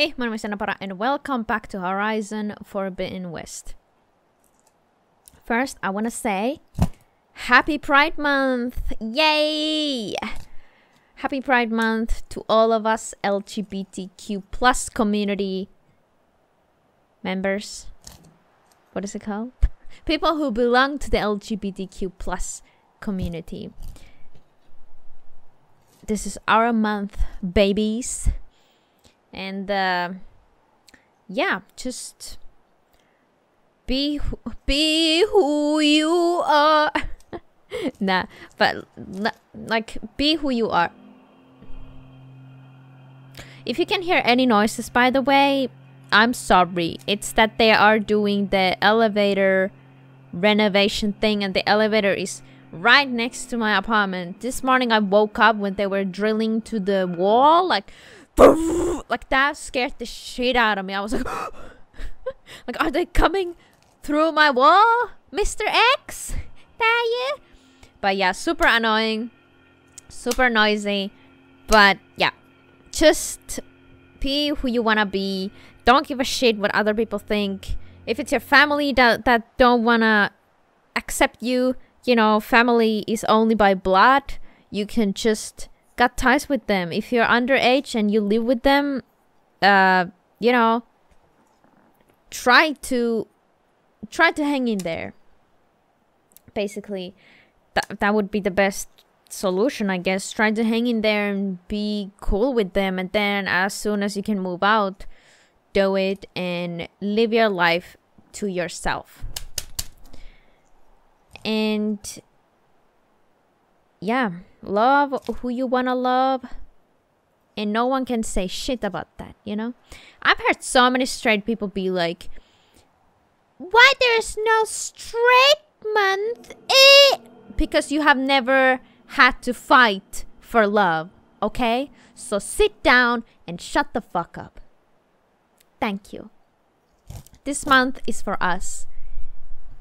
Hey, my name is JennaPara and welcome back to Horizon Forbidden West. First, I want to say Happy Pride Month! Yay! Happy Pride Month to all of us LGBTQ plus community members. What is it called? People who belong to the LGBTQ plus community. This is our month, babies. And uh, yeah, just be be who you are. nah, but like be who you are. If you can hear any noises, by the way, I'm sorry. It's that they are doing the elevator renovation thing, and the elevator is right next to my apartment. This morning I woke up when they were drilling to the wall, like, like that scared the shit out of me. I was like, like, are they coming through my wall, Mr. X? That you? But yeah, super annoying, super noisy. But yeah, just be who you wanna be. Don't give a shit what other people think. If it's your family that that don't wanna accept you, you know, family is only by blood. You can just cut ties with them. If you're underage and you live with them, uh, you know, try to try to hang in there. Basically, that that would be the best solution, I guess. Try to hang in there and be cool with them, and then as soon as you can move out, do it and live your life to yourself. And yeah, love who you wanna love, and no one can say shit about that, you know? I've heard so many straight people be like, why there's no straight month? Eh? Because you have never had to fight for love, okay? So sit down and shut the fuck up. Thank you. This month is for us,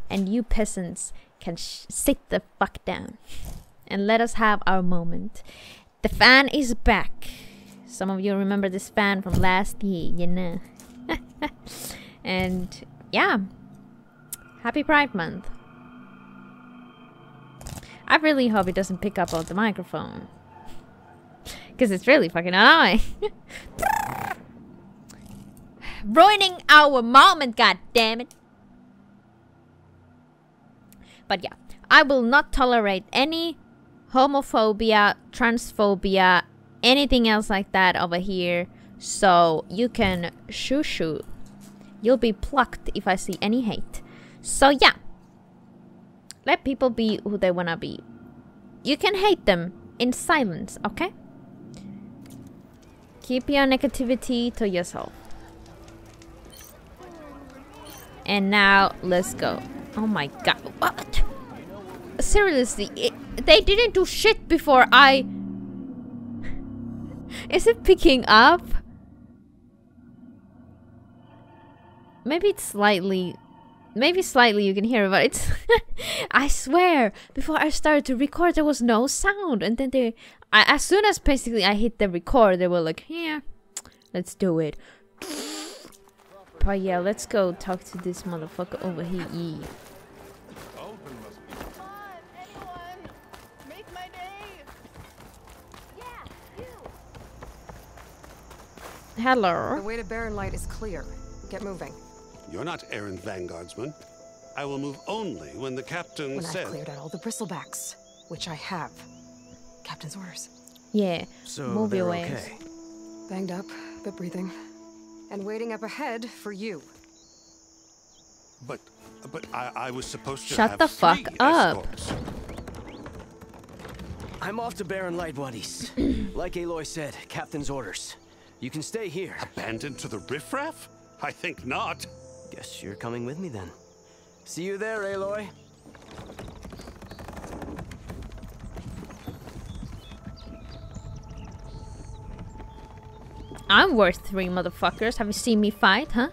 and you peasants can sit the fuck down and let us have our moment. The fan is back. Some of you remember this fan from last year, you know. and yeah, happy Pride Month. I really hope it doesn't pick up on the microphone. Because it's really fucking annoying. Ruining our moment, god damn it. But yeah, I will not tolerate any homophobia, transphobia, anything else like that over here. So you can shoo shoo. You'll be plucked if I see any hate. So yeah. Let people be who they wanna be. You can hate them in silence, okay? Keep your negativity to yourself. And now, let's go. Oh my god. What? Seriously, it, they didn't do shit before I... Is it picking up? Maybe it's slightly... Maybe slightly you can hear it, but it's... I swear, before I started to record, there was no sound. And then they... I, as soon as basically I hit the record, they were like, yeah, let's do it. But yeah, let's go talk to this motherfucker over here. Yeah. Come on, anyone! Make my day! Yeah, you! The way to Barren Light is clear. Get moving. You're not Erend vanguardsman. I will move only when the captain When I've says. cleared out all the bristlebacks, which I have. Captain's orders. Yeah. So Move they're your ways. okay. Banged up, but breathing. And waiting up ahead for you. But, but I, I was supposed to Shut have the fuck three up. escorts. I'm off to Barren Light Buddies. like Aloy said, Captain's orders. You can stay here. Abandoned to the riffraff? I think not. Guess you're coming with me then. See you there, Aloy. I'm worth three motherfuckers. Have you seen me fight, huh?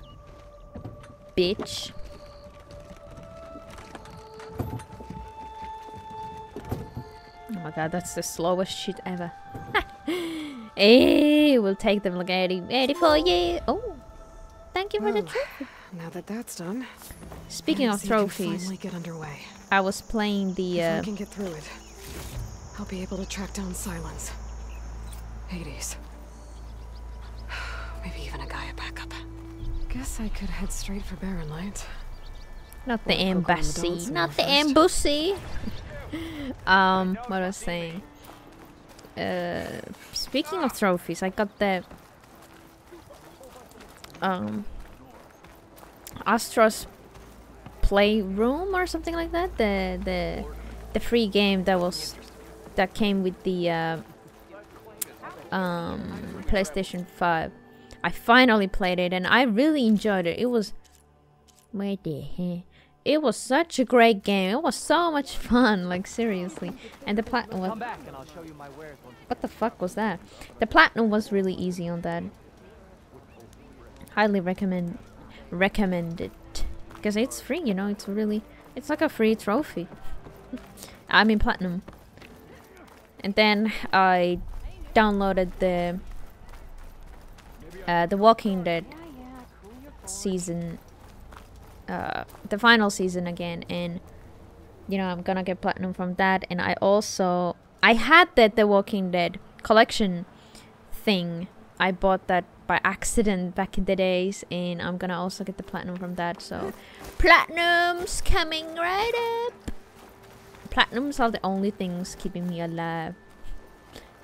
Bitch. Oh my god, that's the slowest shit ever. Hey, we'll take them like 80, 84 years. Oh, thank you for the Well, trophy. Now that that's done, Speaking of see if we can trophies, get underway. I was playing the. If I Uh, can get through it, I'll be able to track down Sylens. Hades. Maybe even a Gaia backup. Guess I could head straight for Barren Light. not the the embassy. Not the embassy. um, what I was saying. Uh, speaking of trophies, I got the. Um. Astro's Playroom or something like that. The the the free game that was that came with the uh, um PlayStation 5. I finally played it and I really enjoyed it. It was wait the hell? It was such a great game. It was so much fun, like seriously. And the platinum was Come back and I'll show you my wares once what the fuck was that? The platinum was really easy on that. Highly recommend recommend it because it's free. You know, it's really it's like a free trophy. I mean platinum. And then I downloaded the uh, the Walking Dead season, uh, the final season again, and you know I'm gonna get platinum from that. And I also I had that The Walking Dead collection thing. I bought that by accident back in the days, and I'm gonna also get the platinum from that. So, platinums coming right up. Platinums are the only things keeping me alive.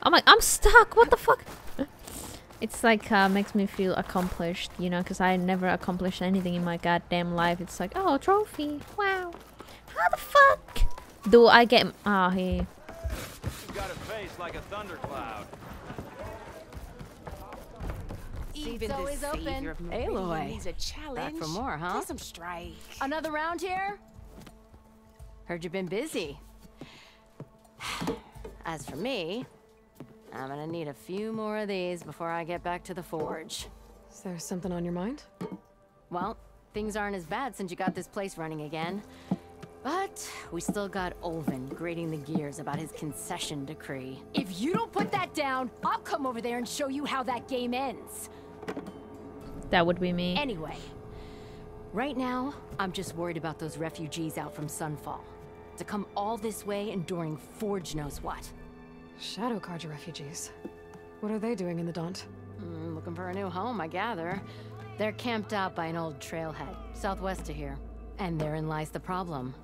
Oh my, I'm stuck. What the fuck? It's like uh, makes me feel accomplished, you know, because I never accomplished anything in my goddamn life. It's like, oh, trophy. Wow. How the fuck do I get? Ah, here. You've got a face like a thundercloud. Eve's always open. Aloy. Needs a challenge. Back for more, huh? Play some strike. Another round here? Heard you've been busy. As for me, I'm gonna need a few more of these before I get back to the forge. Is there something on your mind? Well, things aren't as bad since you got this place running again. But we still got Olvin grating the gears about his concession decree. If you don't put that down, I'll come over there and show you how that game ends. That would be me. Anyway, right now, I'm just worried about those refugees out from Sunfall. To come all this way enduring Forge knows what. Shadow Carja refugees. What are they doing in the Daunt? Mm, looking for a new home, I gather. They're camped out by an old trailhead, southwest of here. And therein lies the problem.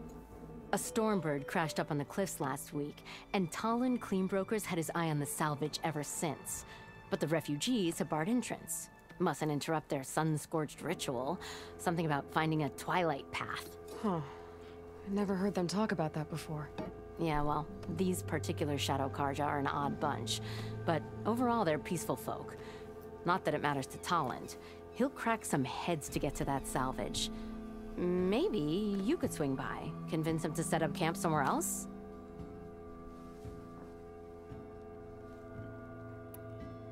A stormbird crashed up on the cliffs last week, and Talon Cleanbrokers had his eye on the salvage ever since. But the refugees have barred entrance. Mustn't interrupt their sun-scorched ritual. Something about finding a twilight path. Huh. I never heard them talk about that before. Yeah, well, these particular Shadow Carja are an odd bunch, but overall they're peaceful folk. Not that it matters to Talon. He'll crack some heads to get to that salvage. Maybe you could swing by, convince him to set up camp somewhere else?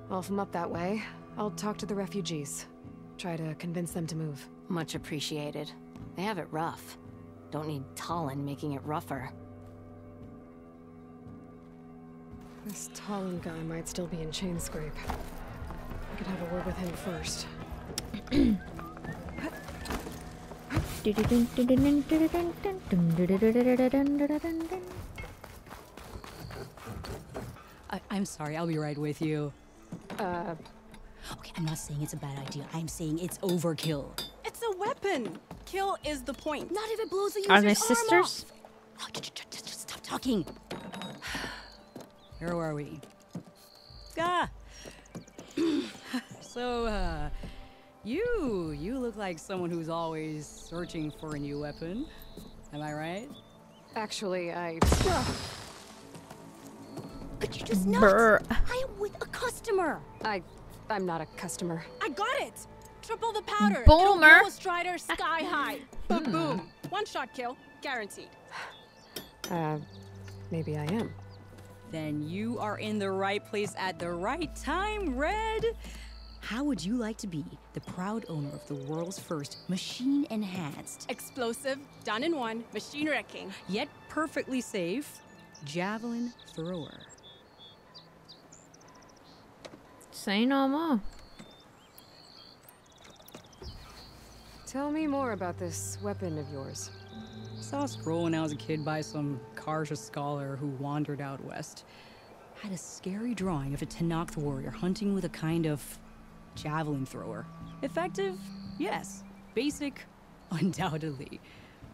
Well, if I'm up that way, I'll talk to the refugees. Try to convince them to move. Much appreciated. They have it rough. Don't need Talon making it rougher. This Talon guy might still be in Chainscrape. I could have a word with him first. I, I'm sorry, I'll be right with you. Uh, Okay, I'm not saying it's a bad idea. I'm saying it's overkill. It's a weapon. Kill is the point. Not if it blows the user's Are they arm sisters? off. Oh, just, just, just, just stop talking. Where are we? Ah. so, uh, you, you look like someone who's always searching for a new weapon. Am I right? actually, I. But you're just not. Brr. I am with a customer. I. I'm not a customer. I got it. Triple the powder. Boomer. It'll Strider sky high. Boom, boom. One shot kill, guaranteed. Uh, maybe I am. Then you are in the right place at the right time, Red. How would you like to be the proud owner of the world's first machine enhanced, Explosive, done in one, machine wrecking. yet perfectly safe javelin thrower? Say no more. Tell me more about this weapon of yours. I Saw a scroll when I was a kid by some Carja scholar who wandered out west. Had a scary drawing of a Tenakth warrior hunting with a kind of javelin thrower. Effective? Yes. Basic? Undoubtedly.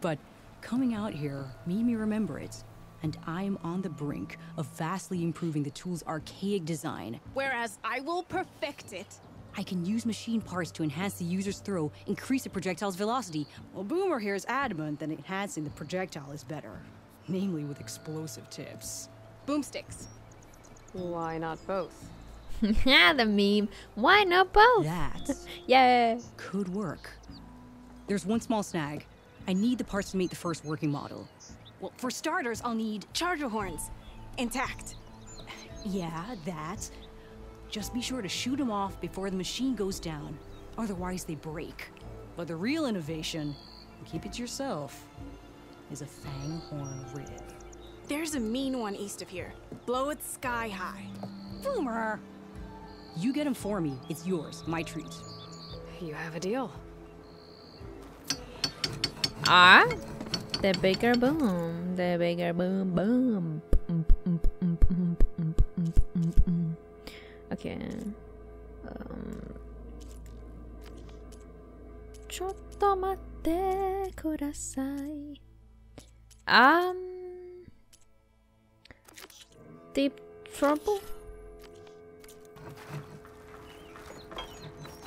But coming out here made me remember it. And I'm on the brink of vastly improving the tool's archaic design. Whereas I will perfect it. I can use machine parts to enhance the user's throw, increase the projectile's velocity. Well, Boomer here is adamant that enhancing the projectile is better. Namely with explosive tips. Boomsticks. Why not both? yeah, the meme. Why not both? That Yeah. could work. There's one small snag. I need the parts to make the first working model. Well, for starters, I'll need charger horns. Intact. Yeah, that. Just be sure to shoot them off before the machine goes down. Otherwise, they break. But the real innovation, keep it to yourself, is a fang horn rig. There's a mean one east of here. Blow it sky high. Boomer! You get him for me. It's yours. My treat. You have a deal. Ah, the bigger boom, the bigger boom, boom. Okay. Um. ちょっと待ってください。 Um. Deep trouble?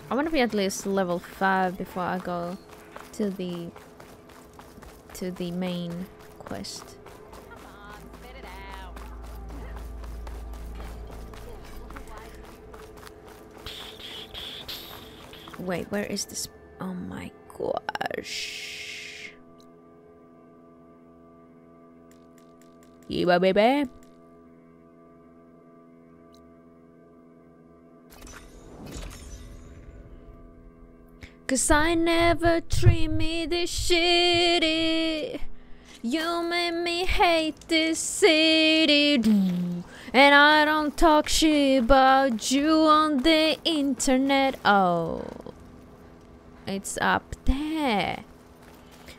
I want to be at least level 5 before I go to the to the main quest. Wait, where is this? Oh my gosh. Yeah, baby. Cause I never treat me this shitty. You made me hate this city. And I don't talk shit about you on the internet. Oh, it's up there.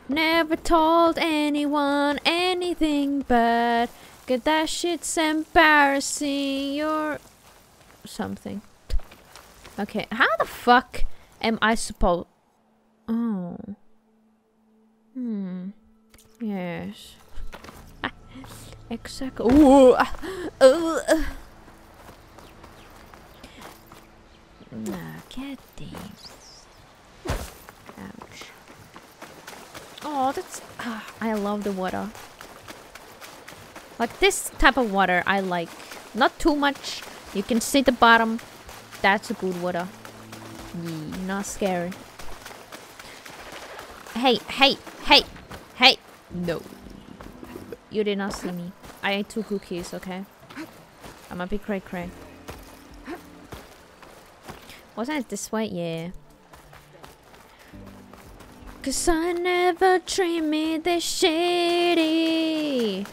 Never told anyone anything, but get that shit's embarrassing. You're something. Okay, how the fuck am I supposed? Oh. Hmm. Yes. Exactly. Ooh. Uh. Look at this. Ouch. Oh, that's. ah, I love the water. Like this type of water, I like. Not too much. You can see the bottom. That's a good water. Yeah, not scary. Hey, hey, hey, hey. No. You did not see me. I ate two cookies, okay? I'm a big cray cray. Wasn't it this way? Yeah. Cause I never treat me this shitty.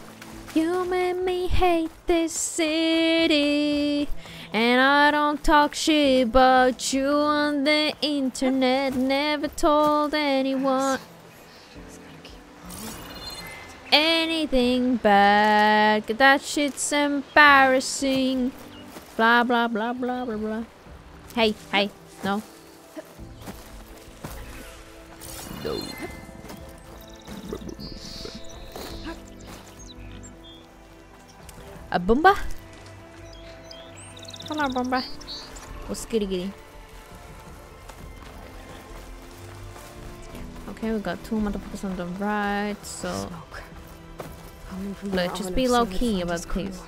You made me hate this city. And I don't talk shit about you on the internet. Never told anyone anything bad. That shit's embarrassing. Blah blah blah blah blah blah. Hey, hey, no. No. A Boomba? Hello, Boomba. What's giddy giddy? Okay, we got two motherfuckers on the right, so Smoke. Coming from the let's just be low key about this.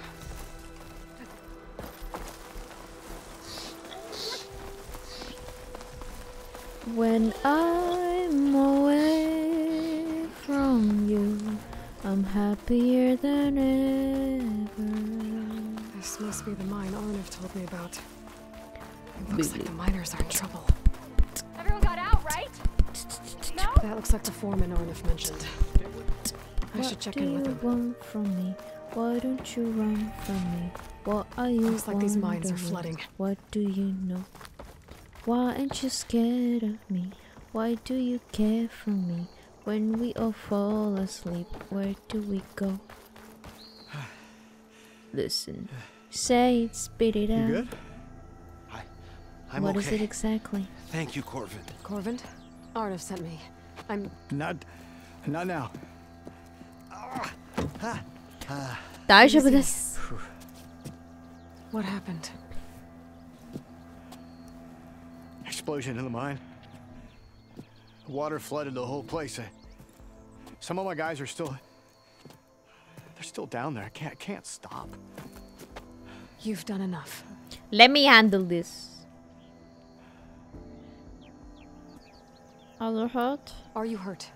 When I'm away from you, I'm happier than ever. This must be the mine Arnav told me about. It looks like the miners are in trouble. Everyone got out, right? No? That looks like the foreman Arnav mentioned. I should check in with him. What him. do you want from me? Why don't you run from me? What are you Looks like these mines are flooding. What do you know? Why aren't you scared of me? Why do you care for me? When we all fall asleep, where do we go? Listen, say it, spit it out. You good? I, I'm what okay. is it exactly? Thank you, Corvin. Corvin? Arnav sent me. I'm... Not... not now. Ah, ah, ah. What happened? Explosion in the mine. Water flooded the whole place. I- Some of my guys are still. They're still down there. I can't, can't stop. You've done enough. Let me handle this. Are you hurt? Are you hurt?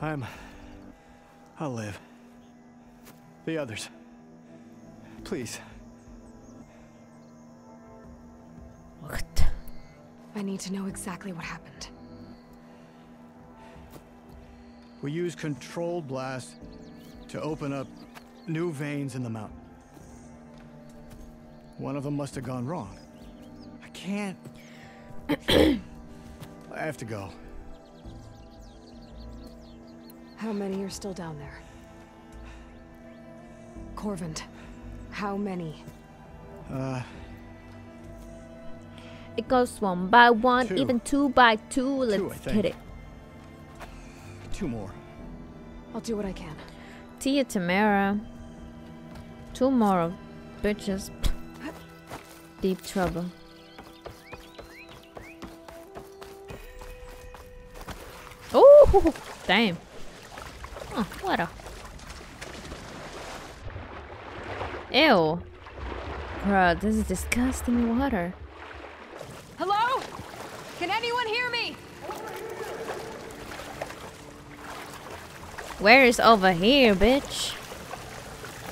I'm. I'll live. The others. Please. I need to know exactly what happened. We use controlled blast to open up new veins in the mountain. One of them must have gone wrong. I can't. I have to go. How many are still down there? Corvin, how many? Uh, It goes one by one, Two. even two by two. Let's I get it. two more. I'll do what I can. Tia Tamara. Two more bitches. Deep trouble. Oh, damn. Oh, what a. Ew. Bro, this is disgusting water. Hello? Can anyone hear me? Where is over here, bitch?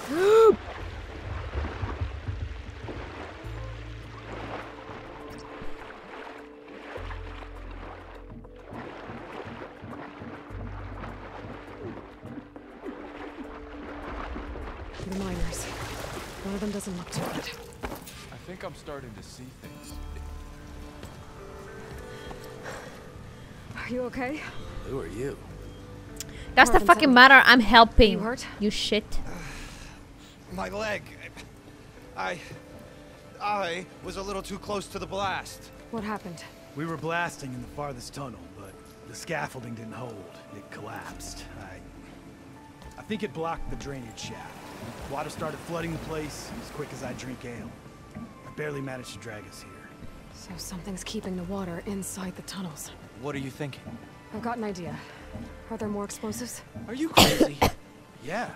The miners. One of them doesn't look too good. I think I'm starting to see things. Are you okay? Who are you? That's the fucking matter. I'm helping. You hurt? You shit. My leg. I. I was a little too close to the blast. What happened? We were blasting in the farthest tunnel, but the scaffolding didn't hold. It collapsed. I, I think it blocked the drainage shaft. Water started flooding the place as quick as I drink ale. I barely managed to drag us here. So something's keeping the water inside the tunnels. What are you thinking? I've got an idea. Are there more explosives? Are you crazy? yeah,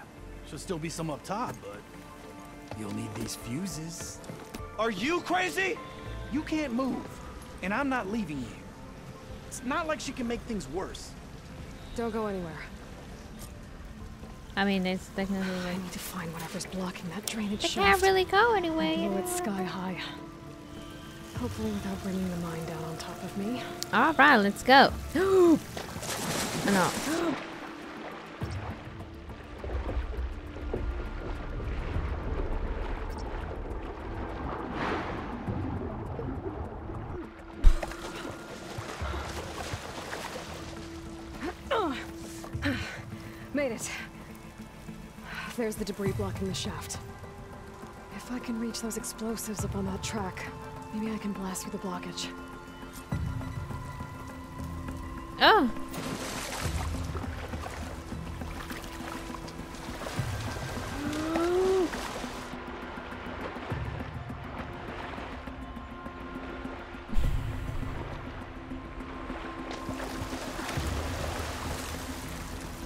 should still be some up top, but you'll need these fuses. Are you crazy? You can't move, and I'm not leaving you. It's not like she can make things worse. Don't go anywhere. I mean, it's technically I need to find whatever's blocking that drainage they shaft. can't really go anywhere. Blow it sky high. Hopefully without bringing the mine down on top of me. All right, let's go. oh, no. Made it. There's the debris blocking the shaft. If I can reach those explosives up on that track, maybe I can blast through the blockage. Oh.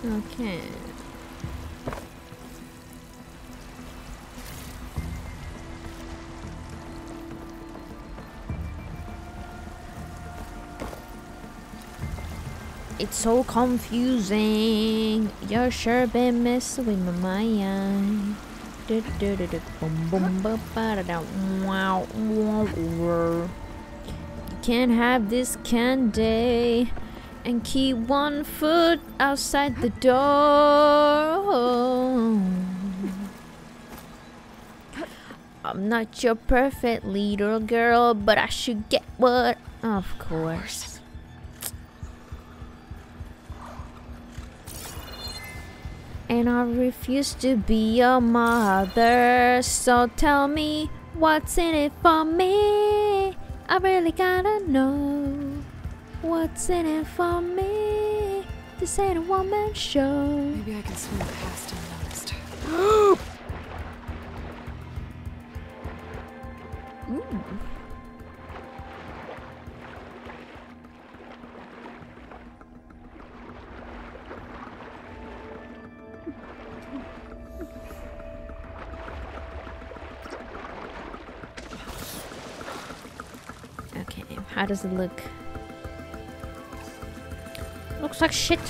Okay. It's so confusing. You're sure been messing with my mind. You can't have this candy and keep one foot outside the door. I'm not your perfect little girl, but I should get what. Of course. And I refuse to be your mother, so tell me what's in it for me. I really gotta know what's in it for me. This ain't a one man show. Maybe I can swim past unnoticed. Ooh. Okay, how does it look? Looks like shit.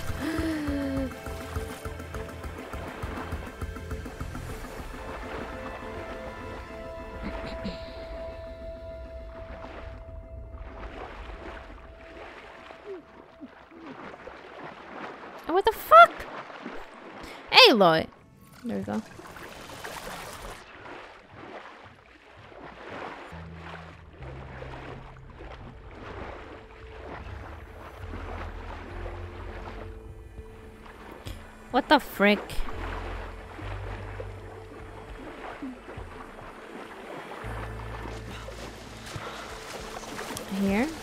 Oh, what the fuck? Hey, Lloyd. There we go. What the frick? Here?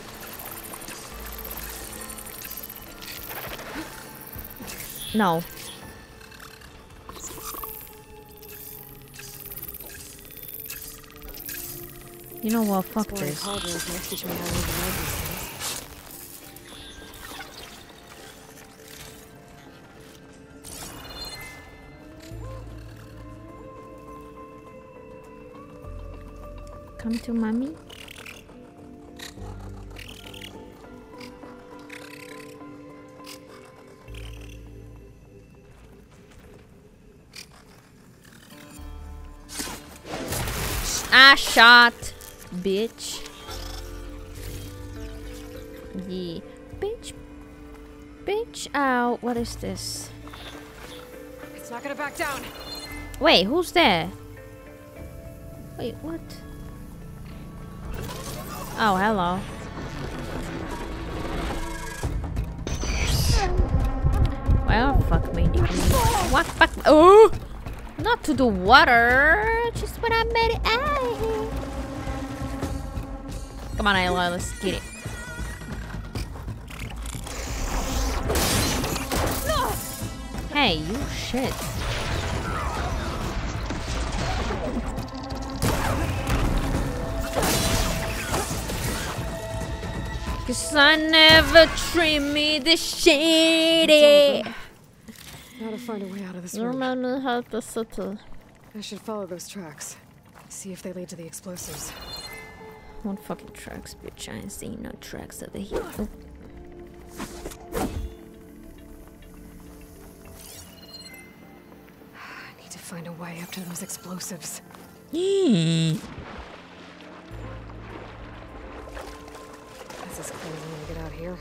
No. You know what? Fuck this. Come to mommy. I shot, bitch. Yeah, bitch, bitch. out. What is this? It's not gonna back down. Wait, who's there? Wait, what? Oh, hello. Well, fuck me. What fuck? Oh! Not to the water. Just when I made it. Come on, Aloy, let's get it. Hey, you shit. Cause I never treat me this shitty. Now to find a way out of this room. matter how to. I should follow those tracks. See if they lead to the explosives. What fucking tracks, bitch? I ain't seen no tracks over here. Oh. I need to find a way up to those explosives. This is crazy when I get out here.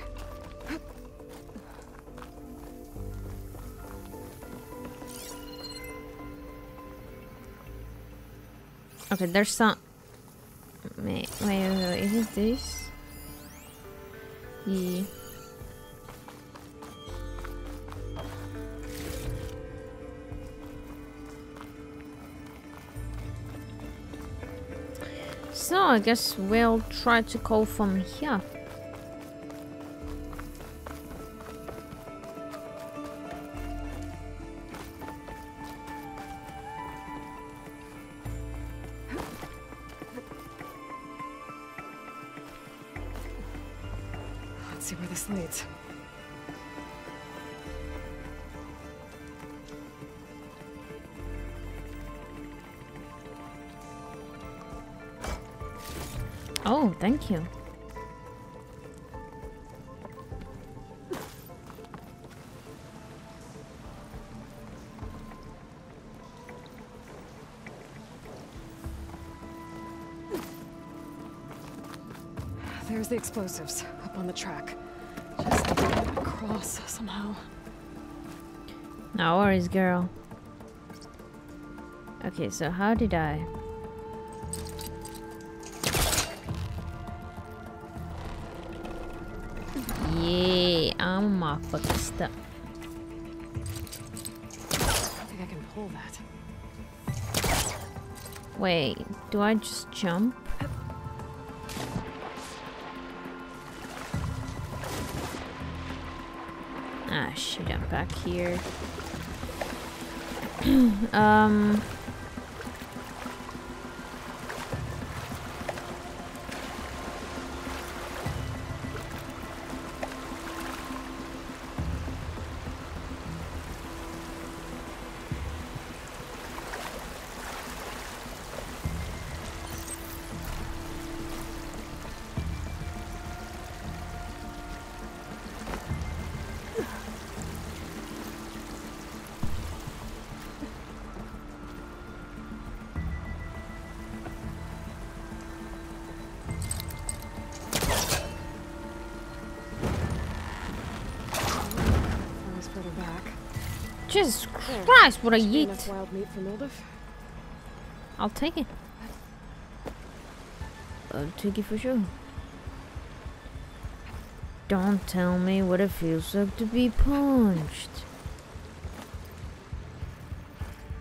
Okay, there's some. Wait, wait, wait, wait. Is it this? Yeah. So I guess we'll try to go from here. You. There's the explosives up on the track. Just need get across somehow. No worries, girl. Okay, so how did I? Motherfucking stuck. I think I can pull that. Wait, do I just jump? Ah shit, I'm back here. um Christ, what a Should yeet. wild meat for Moldov. I'll take it. I'll take it for sure. Don't tell me what it feels like to be punched.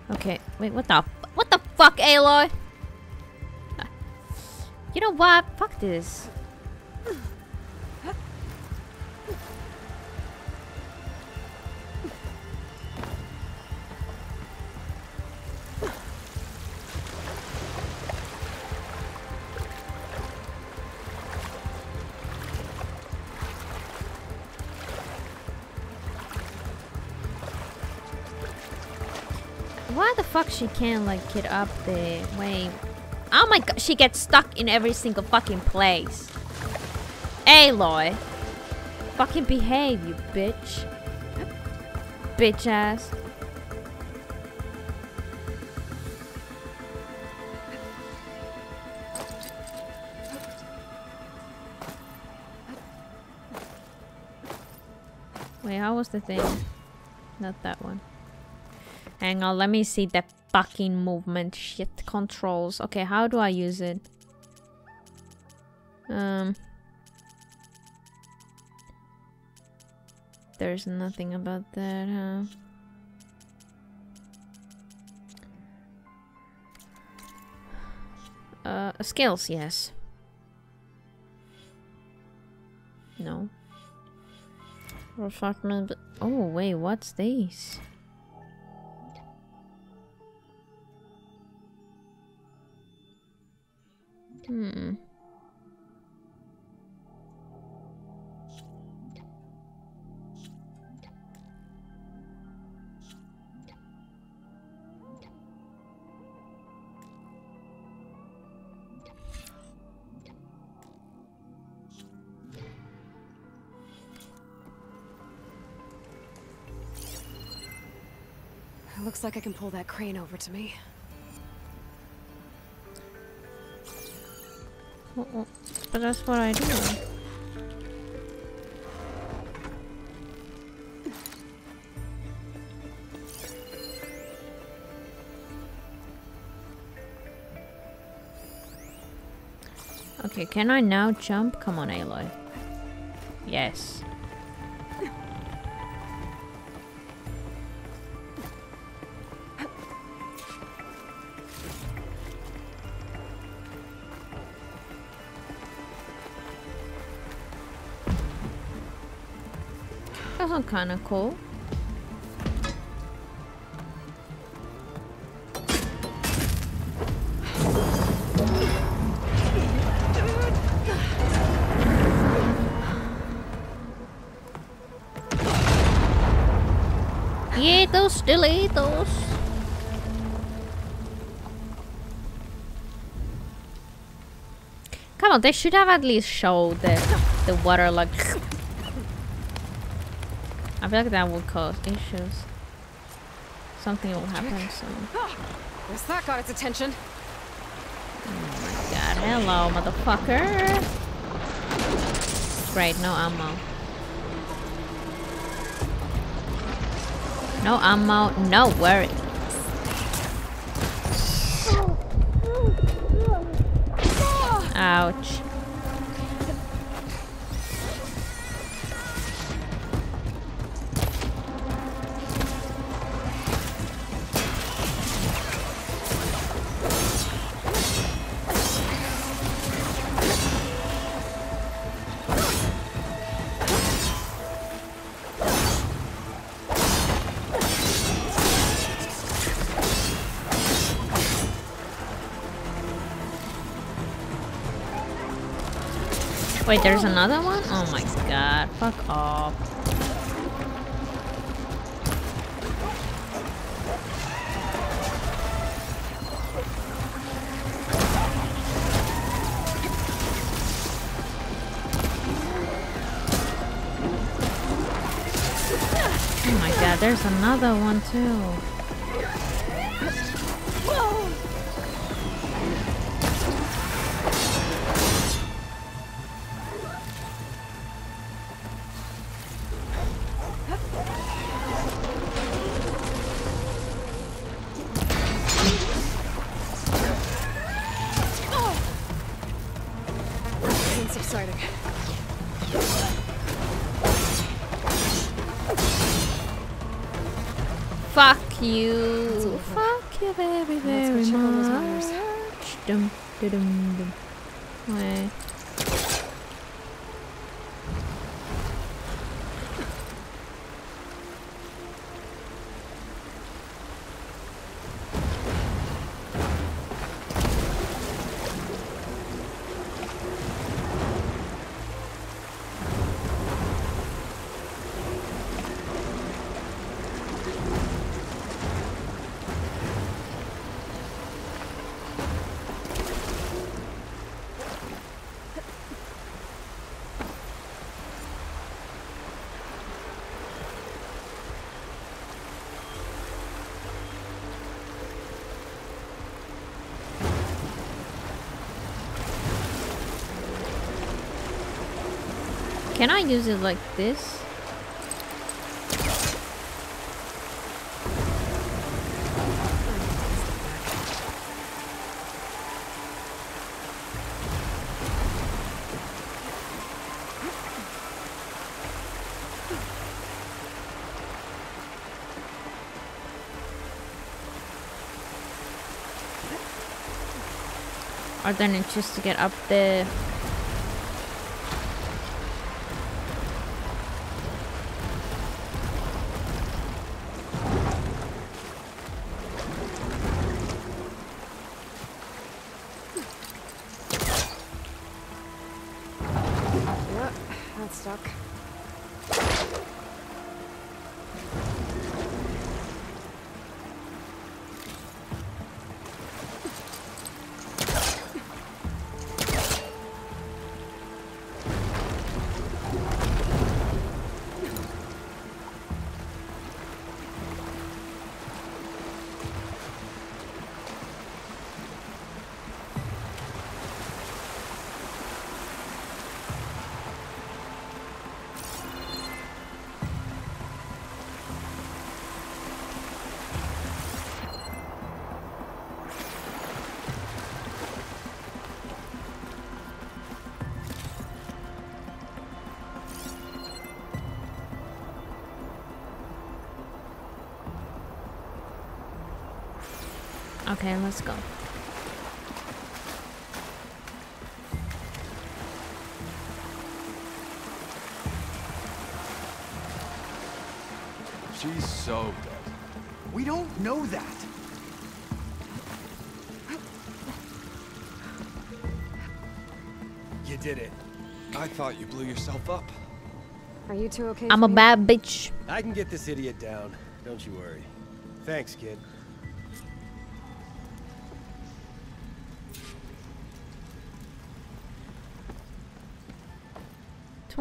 Okay, wait, what the f- what the fuck, Aloy? You know what? Fuck this. Fuck she can't like get up there? Wait. Oh my god, she gets stuck in every single fucking place. Aloy. Fucking behave, you bitch. Bitch ass. Wait, how was the thing? Not that one. Hang on, let me see the fucking movement shit controls. Okay, how do I use it? Um There's nothing about that, huh? Uh skills, yes. No. Reflectment. Oh wait, what's these? Hmm. Looks like I can pull that crane over to me. But that's what I do. Okay, can I now jump? Come on, Aloy. Yes. That's kind of cool. Those, eat those. Come on, they should have at least showed the the water like. I feel like that would cause issues. Something will happen soon. Ah, guess that got its attention. Oh my god, hello, motherfucker. Great, no ammo. No ammo, no worries. Ouch. Wait, there's another one? Oh my god, fuck off. Oh my god, there's another one too. You. Fuck you very, very check on those miners. much. Dum, dum, dum, dum. Can I use it like this? Or then it's just to get up there. Okay, let's go. She's so dead. We don't know that. You did it. I thought you blew yourself up. Are you two okay? I'm a bad bitch. I can get this idiot down. Don't you worry. Thanks, kid.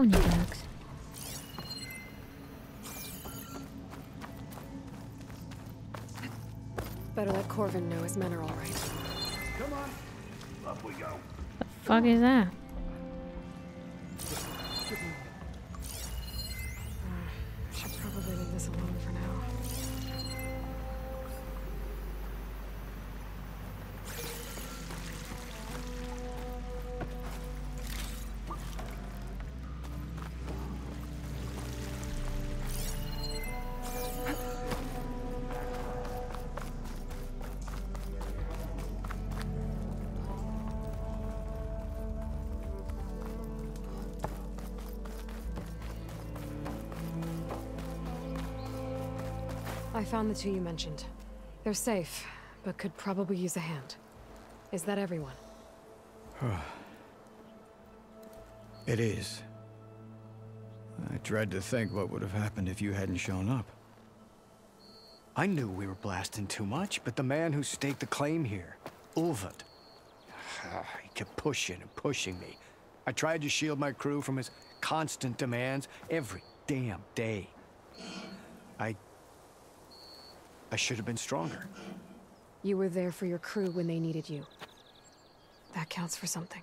Twenty bucks. Better let Corvin know his men are all right. Come on. Up we go. The fuck is that? Found the two you mentioned. They're safe, but could probably use a hand. Is that everyone? It is. I dread to think what would have happened if you hadn't shown up. I knew we were blasting too much, but the man who staked the claim here, Ulvund, he kept pushing and pushing me. I tried to shield my crew from his constant demands every damn day. I... I should have been stronger. You were there for your crew when they needed you. That counts for something.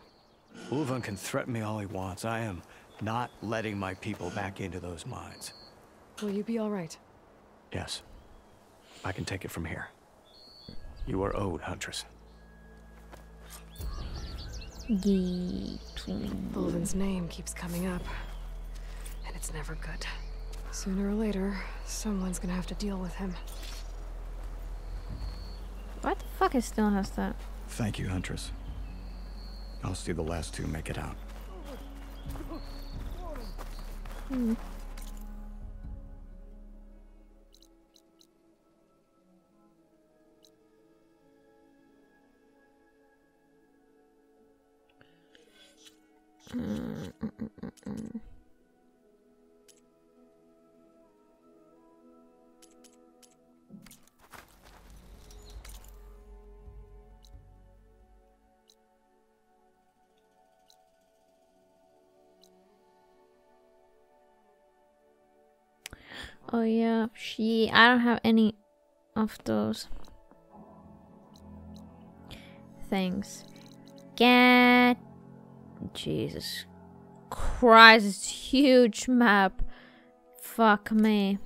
Ulvund can threaten me all he wants. I am not letting my people back into those mines. Will you be all right? Yes. I can take it from here. You are owed, Huntress. Ulvund's name keeps coming up. And it's never good. Sooner or later, someone's gonna have to deal with him. What the fuck is still has that? Thank you, Huntress. I'll see the last two make it out. Hmm. Mm, mm, mm, Oh yeah, she. I don't have any of those things. Get Jesus Christ! It's huge map. Fuck me.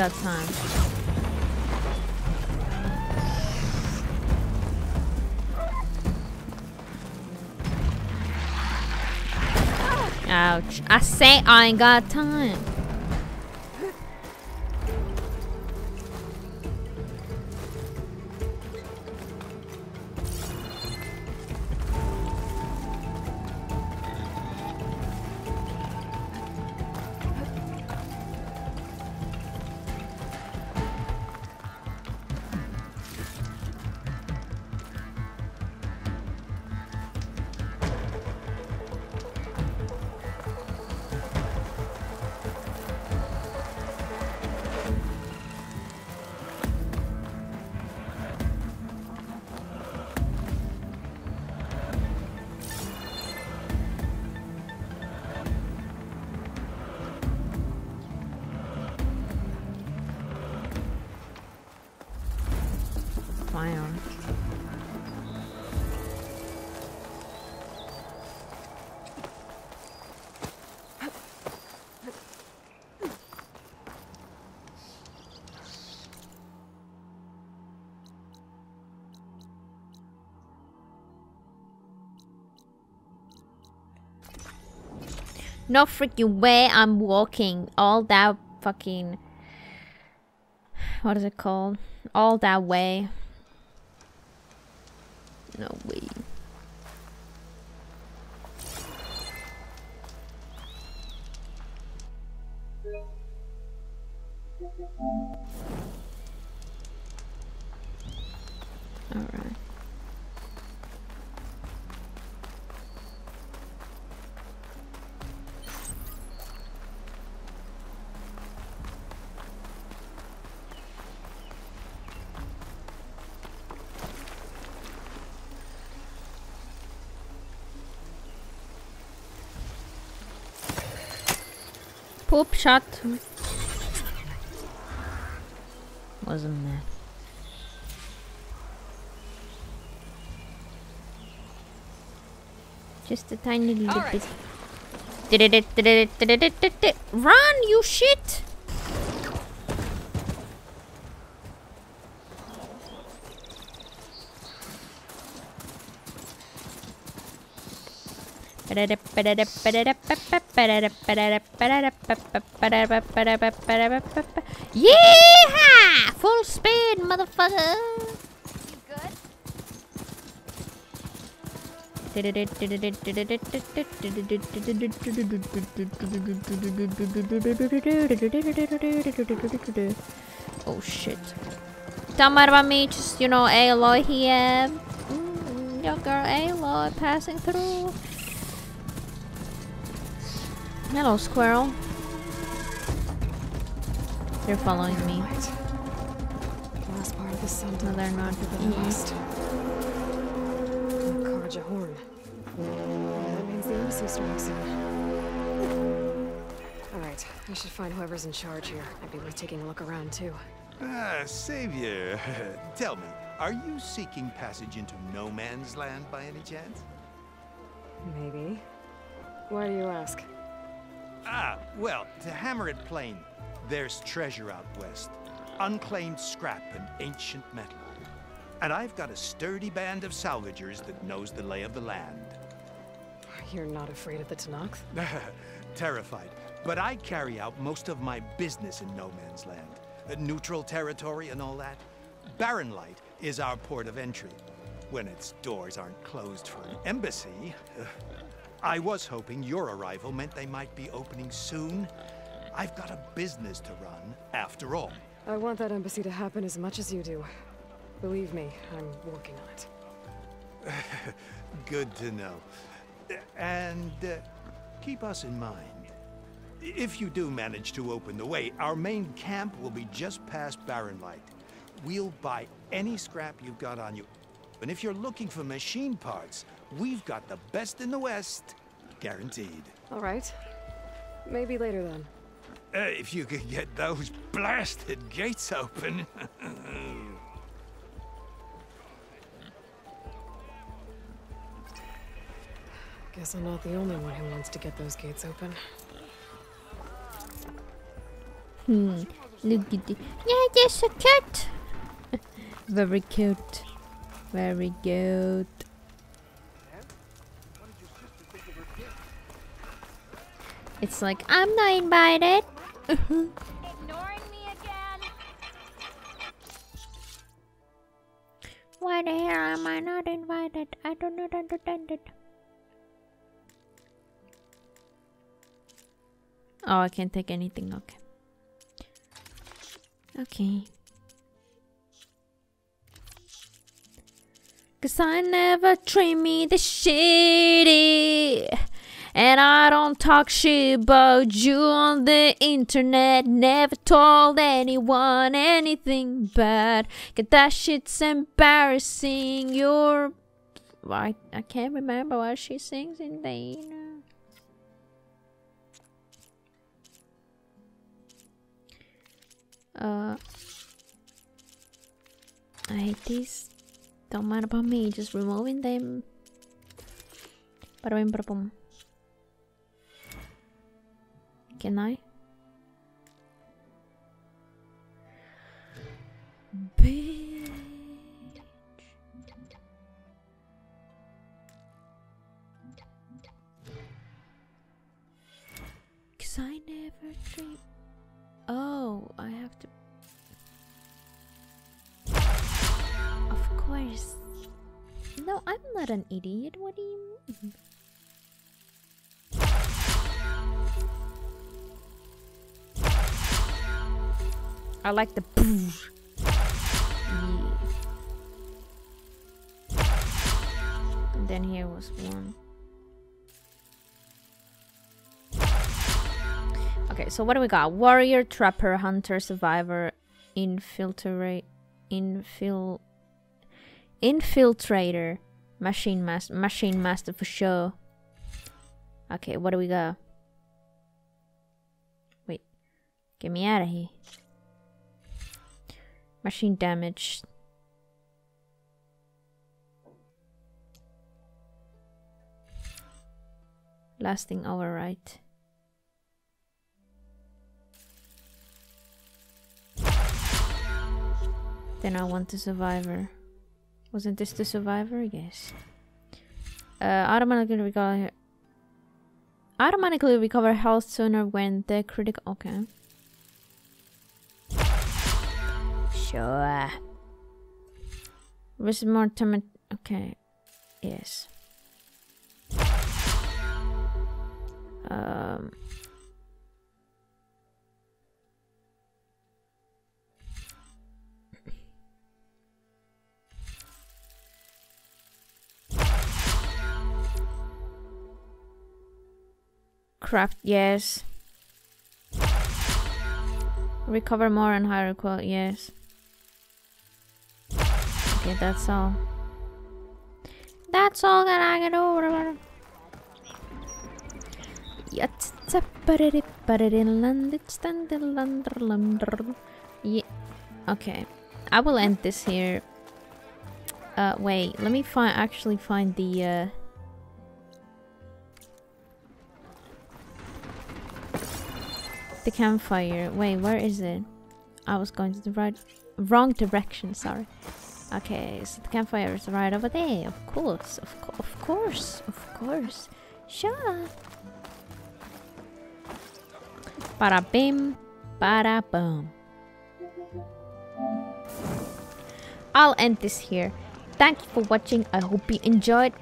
Got time. Ouch. I say I ain't got time. No freaking way I'm walking all that fucking what is it called? All that way. Poop shot. Wasn't that? Just a tiny little right. bit. Run, you shit! Yeah! Full speed, motherfucker! Oh shit. Don't matter about me, just you know, Aloy here. Mm, your girl Aloy passing through. Hello, squirrel. They're following me. The last part of the sun No, they're not. to the west. Carja Horn. That means the embassy strikes soon. Alright, I should find whoever's in charge here. I'd be worth taking a look around too. Ah, Savior, tell me, are you seeking passage into no man's land by any chance? Maybe. Why do you ask? Ah, well, to hammer it plain, there's treasure out west. Unclaimed scrap and ancient metal. And I've got a sturdy band of salvagers that knows the lay of the land. You're not afraid of the Tenakth? Terrified. But I carry out most of my business in no man's land. Uh, neutral territory and all that. Barren Light is our port of entry. When its doors aren't closed for an embassy. I was hoping your arrival meant they might be opening soon. I've got a business to run, after all. I want that embassy to happen as much as you do. Believe me, I'm working on it. Good to know. And uh, keep us in mind. If you do manage to open the way, our main camp will be just past Barren Light. We'll buy any scrap you've got on you. And if you're looking for machine parts, we've got the best in the West. Guaranteed. All right. Maybe later then. Uh, if you could get those blasted gates open. Guess I'm not the only one who wants to get those gates open. Hmm. Look at it. Yeah, yes, so cute. Very cute. Very cute. It's like I'm not invited. Ignoring me again. Why the hell am I not invited? I do not understand it. Oh, I can't take anything. Okay. Okay. Cause I never treat me this shitty. And I don't talk shit about you on the internet. Never told anyone anything bad. Cause that shit's embarrassing. You're. I, I can't remember what she sings in the. Uh, I hate these. Don't matter about me, just removing them. Bada bing, Can I? Bitch. Cause I never dream. Oh, I have to. Of course. No, I'm not an idiot. What do you mean? I like the. Yeah. And then here was one. Okay, so what do we got? Warrior, trapper, hunter, survivor, infiltrate, infil, infiltrator, machine master, machine master for sure. Okay, what do we got? Wait, get me out of here. Machine damage. Lasting override. Then I want the survivor. Wasn't this the survivor? Yes. Uh, automatically recover. Automatically recover health sooner when the critical. Okay. Sure. With more time. Okay. Yes. Um. Craft, yes. Recover more and higher quality, yes. Okay, that's all. That's all that I can do. Yeah. Okay. I will end this here. Uh, wait. Let me find. Actually, find the. Uh, the campfire. Wait, where is it? I was going to the right, wrong direction. Sorry. Okay, so the campfire is right over there. Of course, of, co of course, of course. Sure. Para bim, para boom. I'll end this here. Thank you for watching. I hope you enjoyed.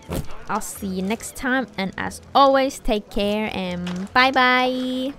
I'll see you next time. And as always, take care and bye bye.